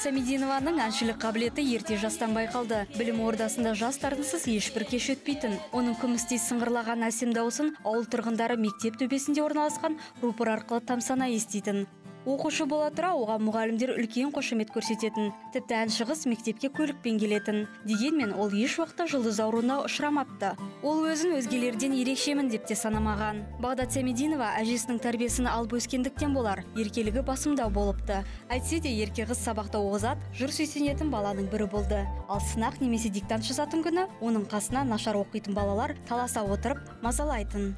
сәмидинованың әншілік қабілеті ерте жастан байқалды. Білім ордасында жас дарынсыз ешбір кеш өтпейтін. Оның күмістей сыңғырлаған әсем дауысын ауыл тұрғындары мектеп төбесінде орналасқан рупор арқылы тамсана еститін. Оқушы бола тұра оған мұғалімдер үлкен қошемет көрсететін тіпті әнші қыз мектепке көлікпен келетін дегенмен ол еш уақытта жұлдыз ауруына ұшырамапты. Ол өзін өзгелерден ерекшемін деп те санамаған. Бағдат сәмединова әжесінің тәрбиесін алып өскендіктен болар еркелігі басымдау болыпты. Әйтсе де ерке қыз сабақта озат жыр сүйсінетін баланың бірі болды. Ал сынақ немесе диктант жазатын күні оның қасына нашар оқитын балалар таласа отырып мазалайтын.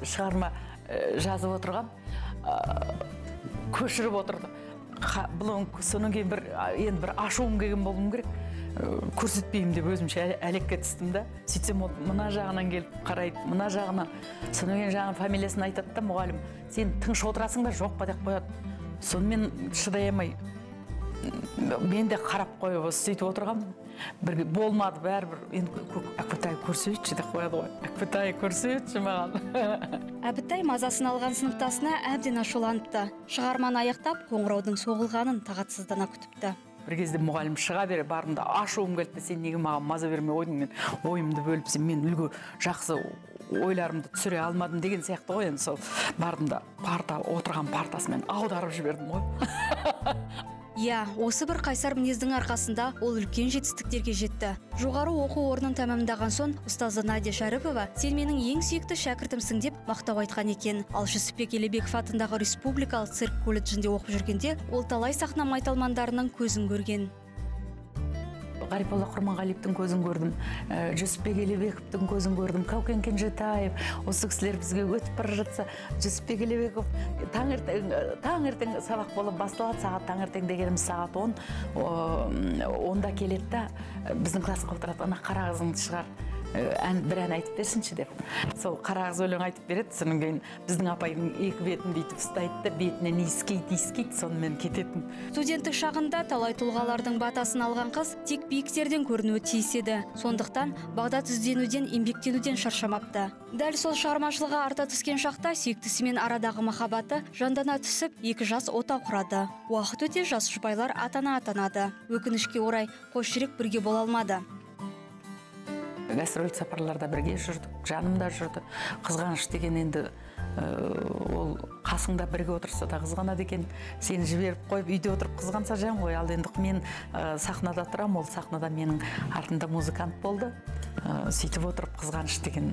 Шығарма ә, жазып отырған көшіріп отырды. Бұл содан кейін бір енді бір ашуым келген болуым керек. Ә, көрсетпеймін деп өзімше әлек- әлекке түстім да. Сөйтсем ол мына жағынан келіп қарайды мына жағынан. Содан кейін жаңағы фамилиясын айтады да мұғалім. Сен тыныш отырасың ба? Жоқ па? деп қояды. Сонымен шыдай алмай. Мен де қарап қойып осы сөйтіп отырғанмын. Бір болмады бәрібір. Енді әкпатай көрсетші деп қояды ғой. Әкпатай көрсетші маған. Әбітай мазасын алған сыныптасына әбден ашуланыпты. Шығарманы аяқтап қоңыраудың соғылғанын тағатсыздана күтіпті. Бір кезде мұғалім шыға бере бардым да ашуым келді сен неге маған маза бермей қойдың? Мен ойымды бөліп сен мен үлгі жақсы ойларымды түсіре алмадым деген сияқты ғой енді сол. Бардым да парта отырған партасымен аударып жібердім ғой. иә осы бір қайсар мінездің арқасында ол үлкен жетістіктерге жетті. Жоғары оқу орнын тәмамдаған соң ұстазы надя шәріпова сен менің ең сүйікті шәкіртімсің деп мақтау айтқан екен. Ал жүсіпбек елебеков атындағы республикалық цирк колледжінде оқып жүргенде ол талай сахна майталмандарының көзін көрген. Ғарифолла құрманғалиевтің көзін көрдім. Ә, жүсіпбек елебековтің көзін көрдім. Каукен кенжетаев осы кісілер бізге өтіп бара жатса жүсіпбек елебеков таңертең таңертең сабақ болып басталады сағат таңертең дегеніміз сағат он онда келеді да біздің классқа отырады. Ана қара шығар ән бір ән айтып берсінші деп. Сол қара қыз өлең айтып береді содан кейін біздің апайдың екі бетін бүйтіп ұстайды да бетінен иіскейді иіскейді сонымен кететін. Студенттік шағында талай тұлғалардың батасын алған қыз тек биіктерден көрінуі тиіс еді. Сондықтан бағдат ізденуден еңбектенуден шаршамапты. Дәл сол шығармашылығы арта түскен шақта сүйіктісімен арадағы махаббаты жандана түсіп екі жас отау құрады. Уақыт өте жас жұбайлар атана атанады өкінішке орай қос жүрек бірге бола алмады. Гастроль сапарларда бірге жүрдік жанымда жүрді. Қызғаныш деген енді ә, ол қасыңда бірге отырса да қызғанады екен. Сені жіберіп қойып үйде отырып қызғанса жан ғой. Ал енді мен ә, сахнада тұрамын ол сахнада менің артымда музыкант болды. Ә, сөйтіп отырып қызғаныш деген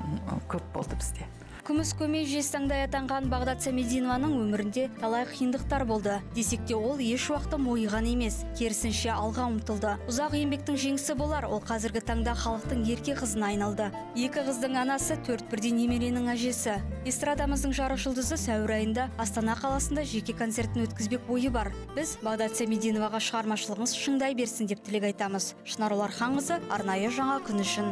көп болды бізде. Күміс көмей жез таңдай атанған бағдат сәмединованың өмірінде талай қиындықтар болды. Десек те ол еш уақытта мойыған емес керісінше алға ұмтылды. Ұзақ еңбектің жеңісі болар ол қазіргі таңда халықтың ерке қызына айналды. Екі қыздың анасы төрт бірдей немеренің әжесі. Эстрадамыздың жарық жұлдызы сәуір айында астана қаласында жеке концертін өткізбек ойы бар. Біз бағдат сәмединоваға шығармашылығыңыз шыңдай берсін деп тілек айтамыз. Шынар оларханқызы арнайы жаңа күн үшін.